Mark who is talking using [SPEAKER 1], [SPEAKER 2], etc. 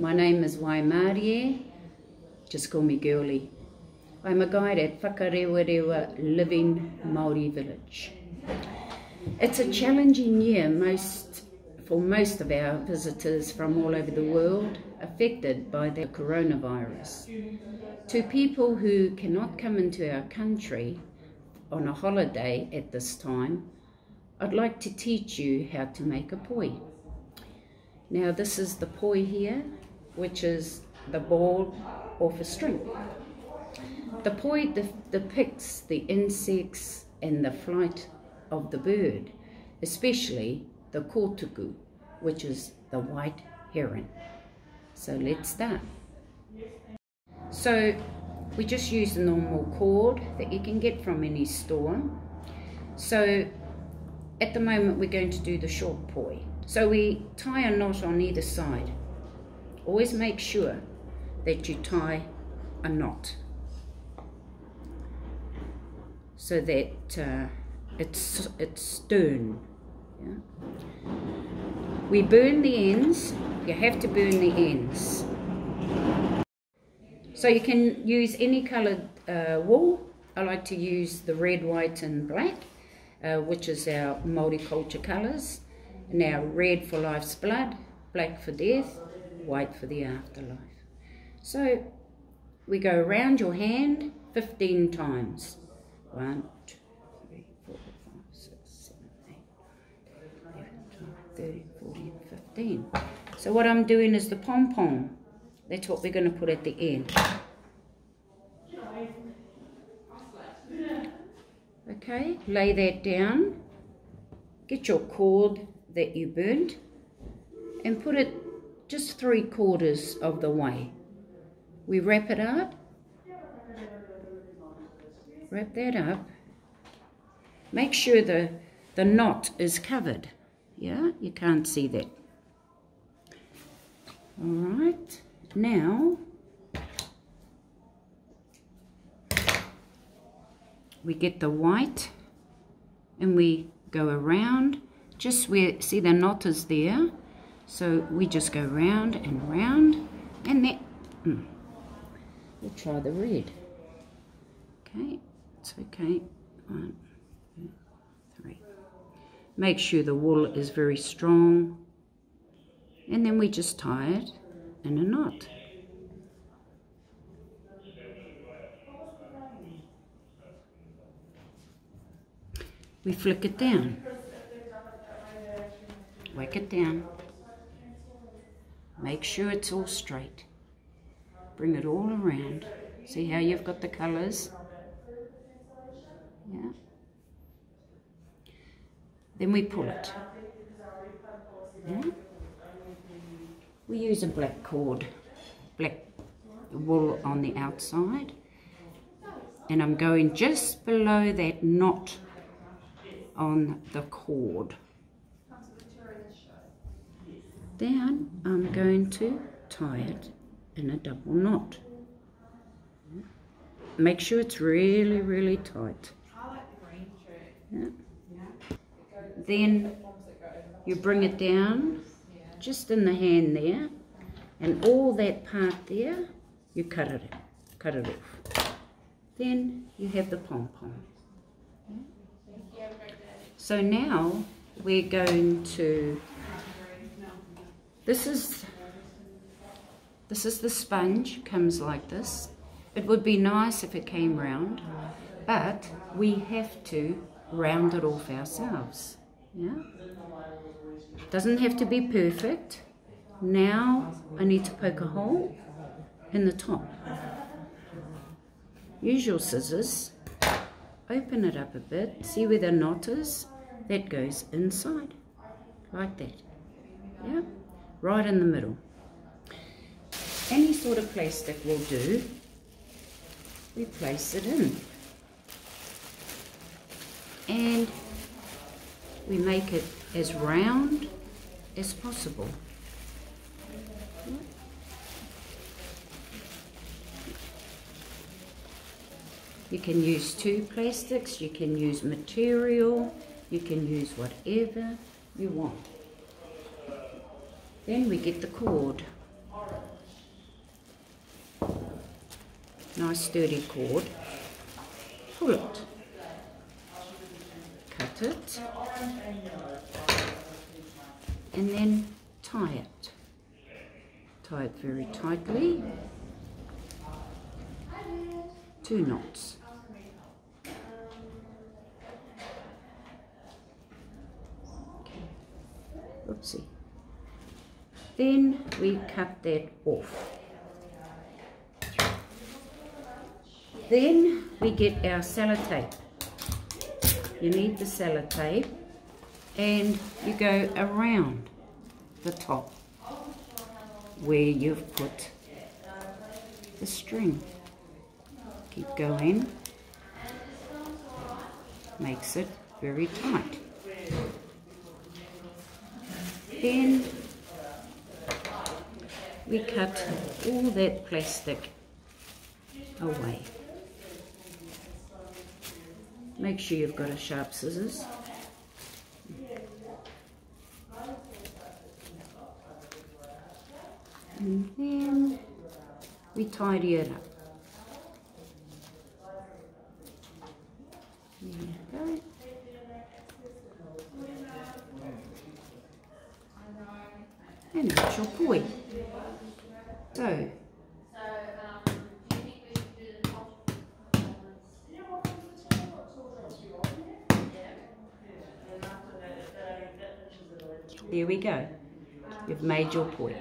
[SPEAKER 1] My name is Waimarie, just call me Girlie. I'm a guide at Whakarewarewa Living Māori Village. It's a challenging year most, for most of our visitors from all over the world affected by the coronavirus. To people who cannot come into our country on a holiday at this time, I'd like to teach you how to make a poi. Now this is the poi here, which is the ball off a string. The poi depicts the insects and the flight of the bird, especially the kotuku, which is the white heron. So let's start. So we just use the normal cord that you can get from any store. So at the moment we're going to do the short poi. So we tie a knot on either side. Always make sure that you tie a knot so that uh, it's, it's stern. Yeah? We burn the ends, you have to burn the ends. So you can use any coloured uh, wool. I like to use the red, white and black, uh, which is our Māori culture colours. Now, red for life's blood, black for death, white for the afterlife. So, we go around your hand 15 times. 1, 2, 3, 4, 5, 6, 7, 8, 11, 12, 13, 14, 15. So what I'm doing is the pom-pom. That's what we're going to put at the end. Okay, lay that down. Get your cord that you burned and put it just three quarters of the way. We wrap it up, wrap that up, make sure the, the knot is covered. Yeah, you can't see that. All right, now we get the white and we go around just where, see the knot is there. So we just go round and round and then, mm, we'll try the red. Okay, it's okay. One, two, three. Make sure the wool is very strong. And then we just tie it in a knot. We flick it down whack it down. Make sure it's all straight. Bring it all around. See how you've got the colours? Yeah. Then we pull it. Yeah. We use a black cord, black wool on the outside. And I'm going just below that knot on the cord. Then I'm going to tie it in a double knot. Make sure it's really, really tight. Yeah. Then you bring it down just in the hand there and all that part there you cut it cut it off then you have the pom-pom so now we're going to this is this is the sponge, comes like this. It would be nice if it came round, but we have to round it off ourselves. Yeah? Doesn't have to be perfect. Now I need to poke a hole in the top. Use your scissors, open it up a bit, see where the knot is, that goes inside, like that. Yeah? Right in the middle. Any sort of plastic will do. We place it in. And we make it as round as possible. You can use two plastics, you can use material, you can use whatever you want. Then we get the cord. Nice sturdy cord. Pull it. Cut it. And then tie it. Tie it very tightly. Two knots. Oopsie. Then we cut that off. Then we get our sellotape. You need the sellotape and you go around the top where you've put the string. Keep going. Makes it very tight. Then we cut all that plastic away. Make sure you've got a sharp scissors. And then we tidy it up. There go. And that's your poi. So, there we go. You've made your poi.